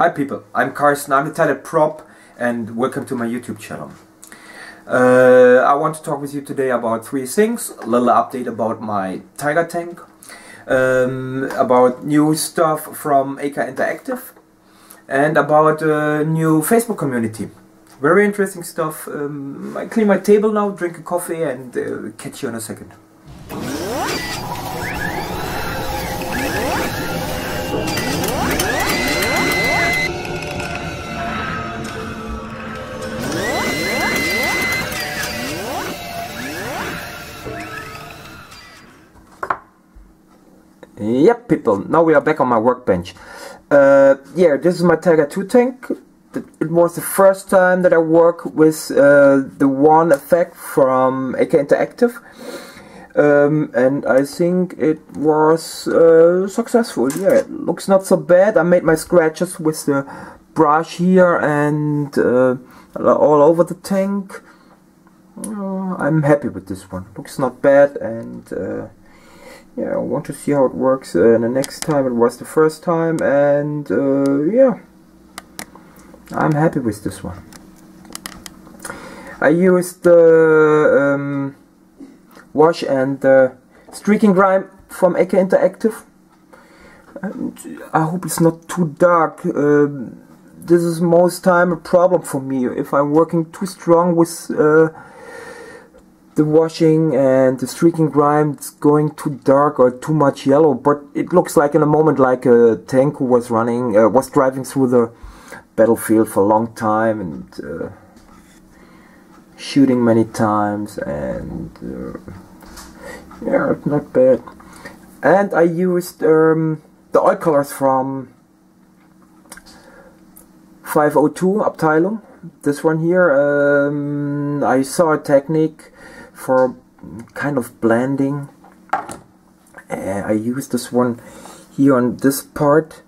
Hi people, I'm Carsten, I'm the Tighthead Prop and welcome to my YouTube channel. Uh, I want to talk with you today about three things. A little update about my Tiger tank, um, about new stuff from AK Interactive and about a new Facebook community. Very interesting stuff. Um, I clean my table now, drink a coffee and uh, catch you in a second. Yep, people, now we are back on my workbench. Uh, yeah, this is my Tiger 2 tank. It was the first time that I work with uh, the worn effect from AK Interactive. Um, and I think it was uh, successful. Yeah, it looks not so bad. I made my scratches with the brush here and uh, all over the tank. Uh, I'm happy with this one. Looks not bad and uh, yeah, I want to see how it works uh, the next time it was the first time and uh, yeah, I'm happy with this one. I used the um, wash and the streaking grime from AK Interactive. And I hope it's not too dark. Uh, this is most time a problem for me if I'm working too strong with uh, the washing and the streaking grime it's going too dark or too much yellow but it looks like in a moment like a tank who was running uh, was driving through the battlefield for a long time and uh, shooting many times and uh, yeah not bad. And I used um, the oil colors from 502 Abteilung this one here um, I saw a technique for kind of blending. Uh, I used this one here on this part.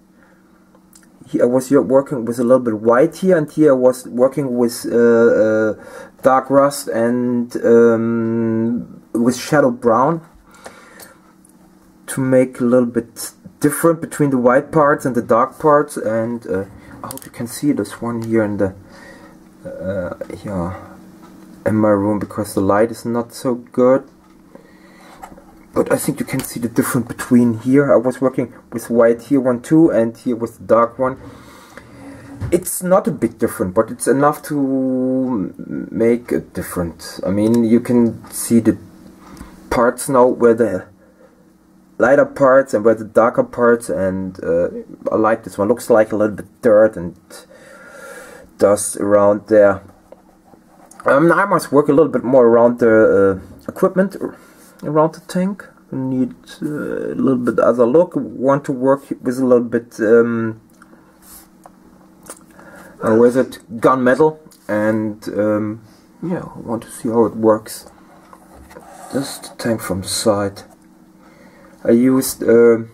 Here I was working with a little bit white here and here I was working with uh, uh, dark rust and um, with shadow brown to make a little bit different between the white parts and the dark parts. And uh, I hope you can see this one here in the uh, yeah in my room because the light is not so good. But I think you can see the difference between here. I was working with white here one too and here with the dark one. It's not a big difference, but it's enough to make a difference. I mean you can see the parts now where the lighter parts and where the darker parts and uh, I like this one. Looks like a little bit dirt and dust around there um, I must work a little bit more around the uh, equipment around the tank. Need uh, a little bit other look. Want to work with a little bit um, uh, with it gunmetal and um, yeah, want to see how it works. Is the tank from the side. I used uh,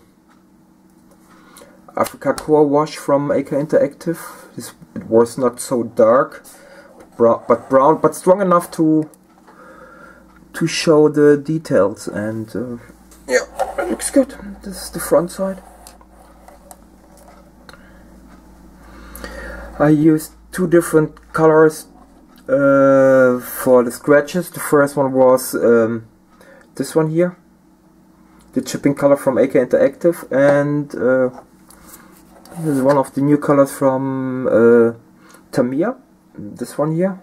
Afrika Korps wash from AK Interactive. This, it was not so dark brown, but brown, but strong enough to to show the details. And uh, yeah, it looks good. This is the front side. I used two different colors uh, for the scratches. The first one was um, this one here, the chipping color from AK Interactive, and uh, this is one of the new colors from uh, Tamiya this one here.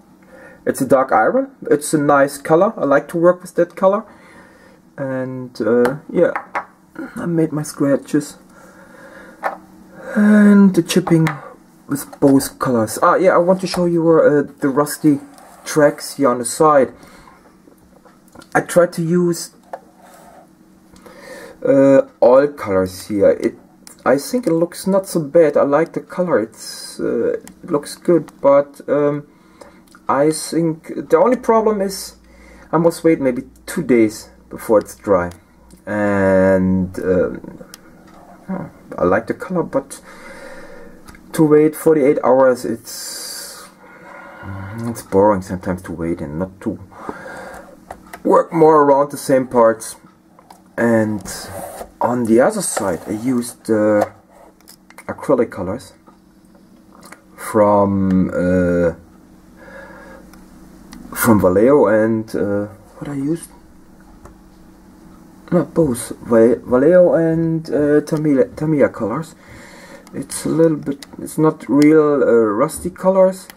It's a dark iron. It's a nice color. I like to work with that color. And uh, yeah. I made my scratches. And the chipping with both colors. Ah yeah I want to show you uh, the rusty tracks here on the side. I tried to use uh, all colors here. It I think it looks not so bad. I like the color. It's uh, it looks good, but um, I think the only problem is I must wait maybe two days before it's dry. And um, I like the color, but to wait 48 hours, it's it's boring sometimes to wait and not to work more around the same parts and on the other side I used uh, acrylic colors from uh, from Vallejo and uh, what I used? Not both. Vallejo and uh, Tamiya, Tamiya colors. It's a little bit it's not real uh, rusty colors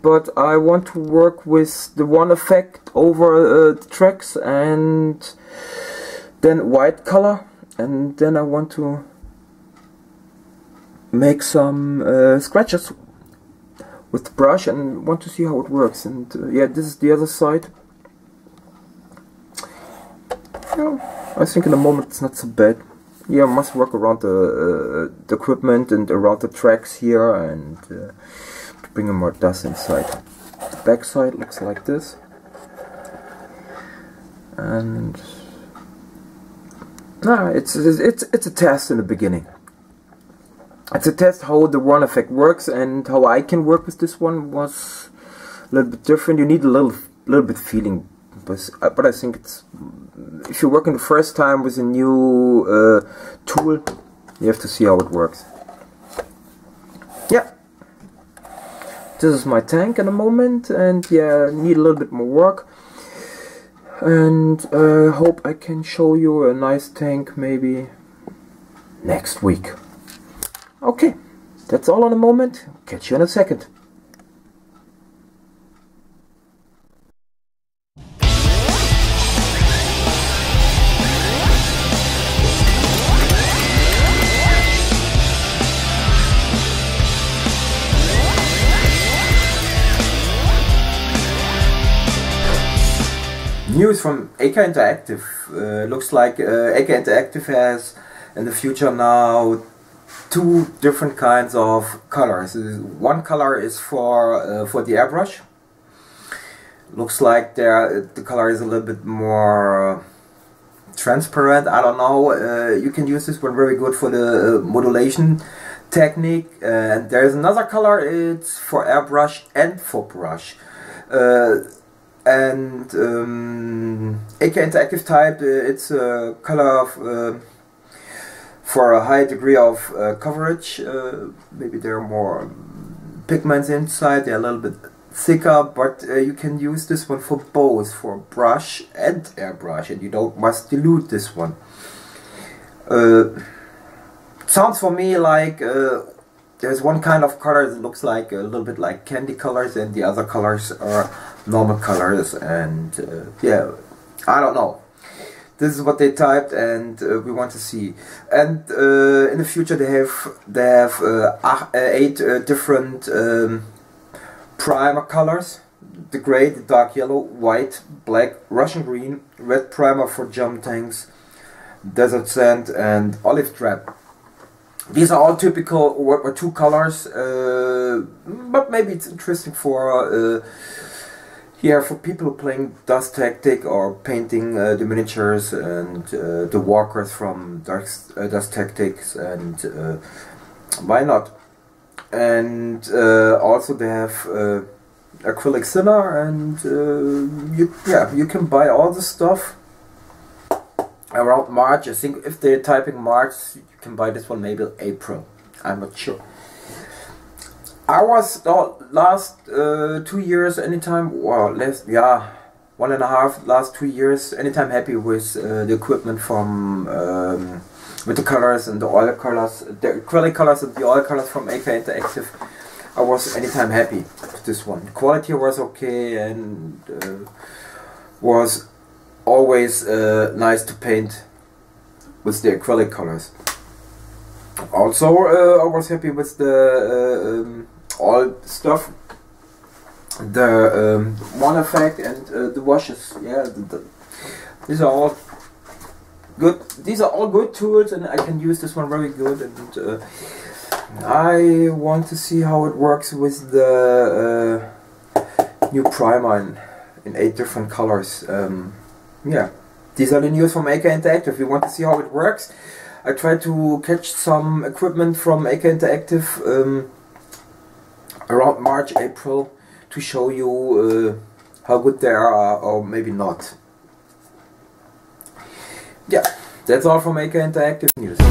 but I want to work with the worn effect over uh, the tracks and then white color and then I want to make some uh, scratches with the brush and want to see how it works and uh, yeah this is the other side yeah, I think in the moment it's not so bad yeah, must work around the, uh, the equipment and around the tracks here and uh, bring more dust inside. The back side looks like this. And nah, it's, it's, it's a test in the beginning. It's a test how the worn effect works and how I can work with this one was a little bit different. You need a little, little bit feeling but, uh, but I think it's if you're working the first time with a new uh, tool you have to see how it works yeah this is my tank at the moment and yeah need a little bit more work and uh, hope I can show you a nice tank maybe next week. Okay that's all on the moment. Catch you in a second news from AK Interactive. Uh, looks like uh, AK Interactive has in the future now two different kinds of colors. One color is for uh, for the airbrush. Looks like there the color is a little bit more transparent. I don't know. Uh, you can use this one very good for the uh, modulation technique. And there's another color. It's for airbrush and for brush. And um, AK Interactive type uh, it's a color of, uh, for a high degree of uh, coverage. Uh, maybe there are more pigments inside they're a little bit thicker but uh, you can use this one for both for brush and airbrush and you don't must dilute this one. Uh, sounds for me like there's one kind of color that looks like a little bit like candy colors and the other colors are normal colors and uh, yeah I don't know. This is what they typed and uh, we want to see. And uh, in the future they have they have uh, uh, eight uh, different um, primer colors. The gray, the dark yellow, white, black, Russian green, red primer for jump tanks, desert sand and olive drab these are all typical or, or two colors but maybe it's interesting for yeah, for people playing Dust Tactic or painting uh, the miniatures and uh, the walkers from Dust, uh, Dust Tactics and uh, why not? And uh, also they have uh, acrylic thinner and you, yeah, you can buy all the stuff around March. I think if they're typing March, you can buy this one maybe April. I'm not sure. I was last uh, two years anytime, well, last, yeah, one and a half, last two years, anytime happy with uh, the equipment from, um, with the colors and the oil colors, the acrylic colors and the oil colors from AK Interactive. I was anytime happy with this one. Quality was okay and uh, was always uh, nice to paint with the acrylic colors. Also, uh, I was happy with the uh, um, all stuff. The um, worn effect and uh, the washes. Yeah the, the, these are all good. These are all good tools and I can use this one very good and uh, I want to see how it works with the uh, new primer in, in eight different colors. Um, yeah these are the news from AK Interactive we want to see how it works I tried to catch some equipment from AK Interactive um, around March, April to show you uh, how good they are or maybe not. Yeah, that's all from AK Interactive News.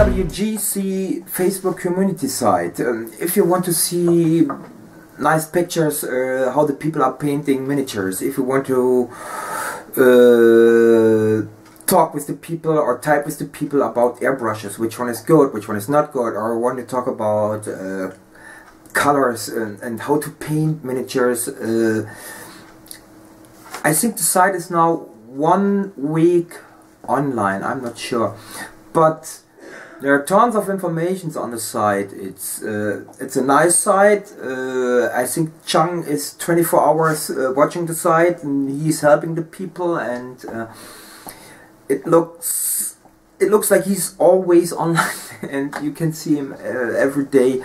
WGC Facebook community site. Um, if you want to see nice pictures, uh, how the people are painting miniatures, if you want to uh, talk with the people or type with the people about airbrushes, which one is good, which one is not good, or want to talk about uh, colors and, and, how to paint miniatures. Uh, I think the site is now one week online, I'm not sure. But there are tons of informations on the site. It's uh, it's a nice site. Uh, I think Chang is 24 hours uh, watching the site and he's helping the people and uh, it looks it looks like he's always online and you can see him uh, every day.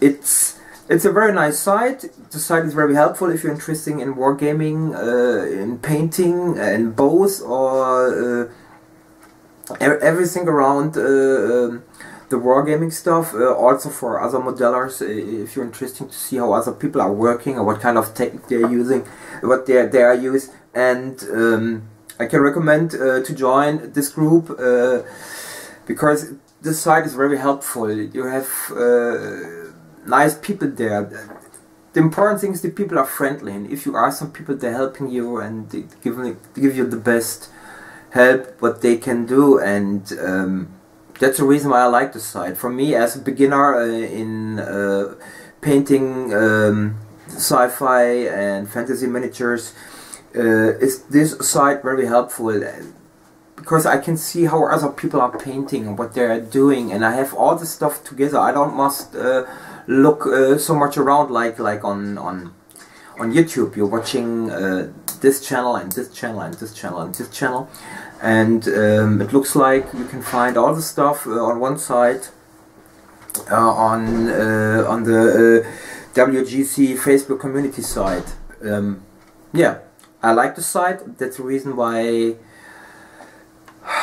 It's it's a very nice site. The site is very helpful if you're interested in wargaming, uh, in painting, and both or everything around uh, um, the wargaming stuff, uh, also for other modellers, uh, if you're interested to see how other people are working or what kind of technique they're using, what they they are used, and um, I can recommend uh, to join this group uh, because this site is very helpful. You have nice people there. The important thing is the people are friendly, and if you ask some people, they're helping you and they give, give you the best help what they can do and um, that's the reason why I like the site. For me as a beginner uh, in uh, painting um, sci-fi and fantasy miniatures uh, is this site very helpful because I can see how other people are painting and what they are doing and I have all the stuff together. I don't must uh, look uh, so much around like like on on on YouTube. You're watching uh, this channel and this channel and this channel and this channel and um, it looks like you can find all the stuff uh, on one side uh, on uh, on the uh, WGC Facebook community site. Um, yeah, I like the site. That's the reason why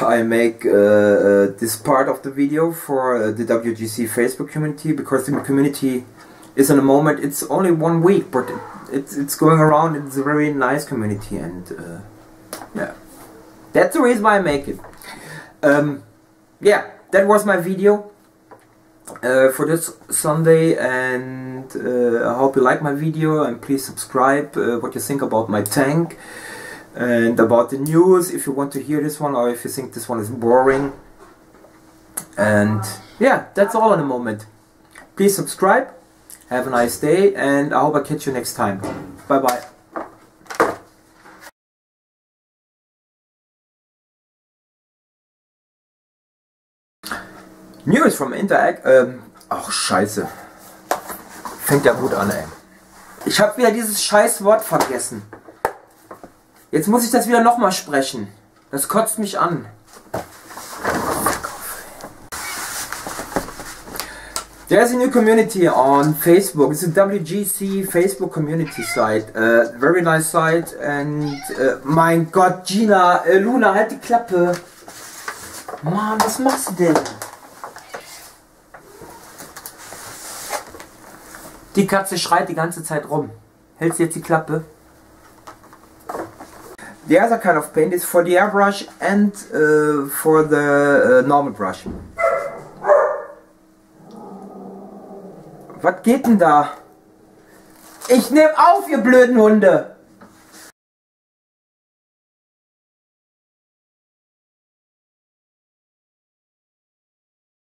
I make uh, uh, this part of the video for the WGC Facebook community because the community is in a moment. It's only one week, but it's it's going around. It's a very nice community and yeah. That's the reason why I make it. Um, yeah, that was my video uh, for this Sunday and uh, I hope you like my video and please subscribe uh, what you think about my tank and about the news if you want to hear this one or if you think this one is boring and yeah that's all in a moment please subscribe have a nice day and I hope I catch you next time bye bye News from Interact. Ähm, ach, scheiße. Fängt ja gut an, ey. Ich habe wieder dieses scheiß Wort vergessen. Jetzt muss ich das wieder nochmal sprechen. Das kotzt mich an. There's a new community on Facebook. It's a WGC Facebook community site. Uh, very nice site. And uh, mein Gott, Gina, äh, Luna, halt die Klappe. Mann, was machst du denn? Die Katze schreit die ganze Zeit rum. Hältst du jetzt die Klappe? The other kind of paint is for the airbrush and uh, for the uh, normal brush. Was geht denn da? Ich nehm auf, ihr blöden Hunde!